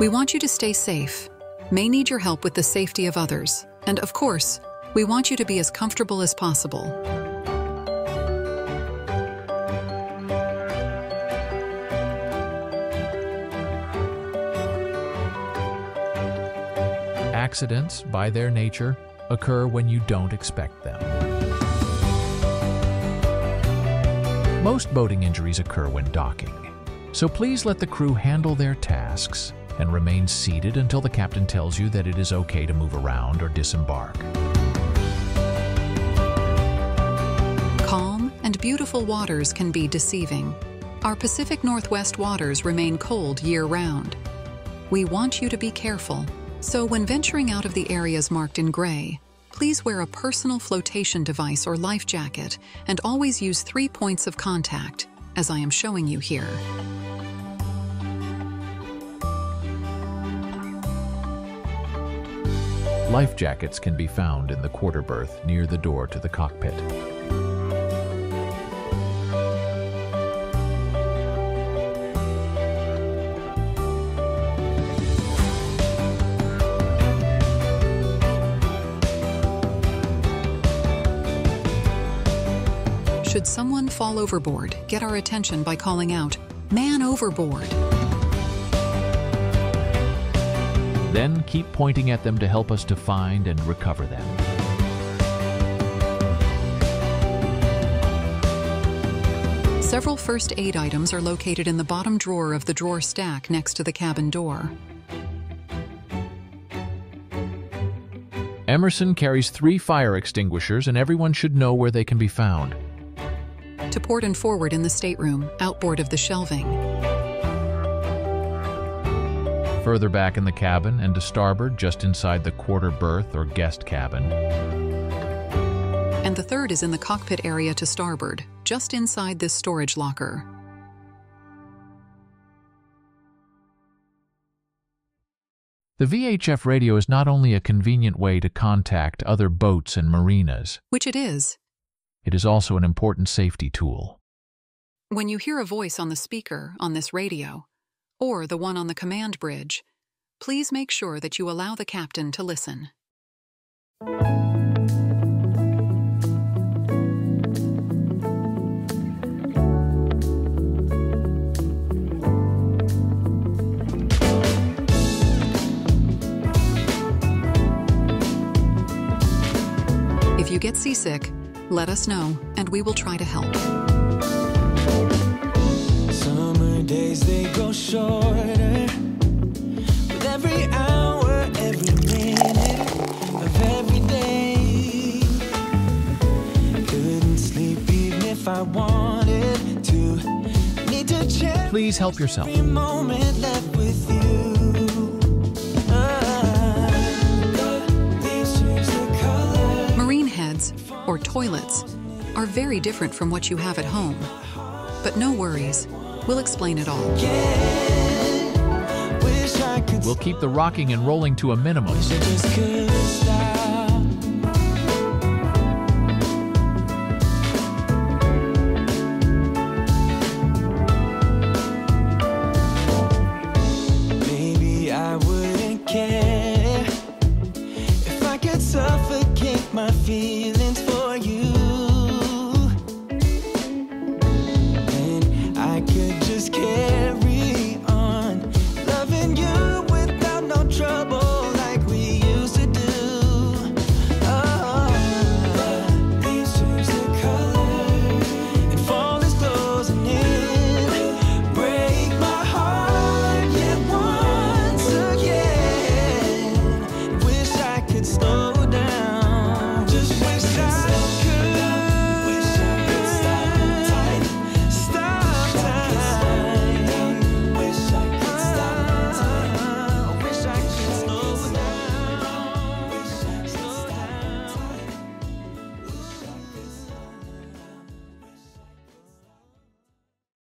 We want you to stay safe, may need your help with the safety of others, and of course, we want you to be as comfortable as possible. Accidents, by their nature, occur when you don't expect them. Most boating injuries occur when docking, so please let the crew handle their tasks and remain seated until the captain tells you that it is okay to move around or disembark. Calm and beautiful waters can be deceiving. Our Pacific Northwest waters remain cold year-round. We want you to be careful, so when venturing out of the areas marked in gray, please wear a personal flotation device or life jacket and always use three points of contact, as I am showing you here. Life jackets can be found in the quarter berth near the door to the cockpit. Should someone fall overboard, get our attention by calling out, Man overboard! Then keep pointing at them to help us to find and recover them. Several first aid items are located in the bottom drawer of the drawer stack next to the cabin door. Emerson carries three fire extinguishers and everyone should know where they can be found. To port and forward in the stateroom, outboard of the shelving. Further back in the cabin and to starboard just inside the quarter berth or guest cabin. And the third is in the cockpit area to starboard, just inside this storage locker. The VHF radio is not only a convenient way to contact other boats and marinas, Which it is. it is also an important safety tool. When you hear a voice on the speaker on this radio, or the one on the command bridge, please make sure that you allow the captain to listen. If you get seasick, let us know and we will try to help. Days they grow shorter with every hour, every minute of every day. Couldn't sleep even if I wanted to. Need to cherish Please help yourself. every moment left with you. These change the color. Marine heads, or toilets, are very different from what you have at home. But no worries, we'll explain it all. We'll keep the rocking and rolling to a minimum.